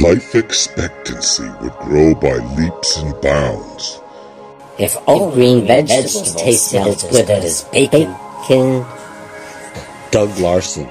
life expectancy would grow by leaps and bounds. If all green vegetables tasted as good as bacon, Doug Larson.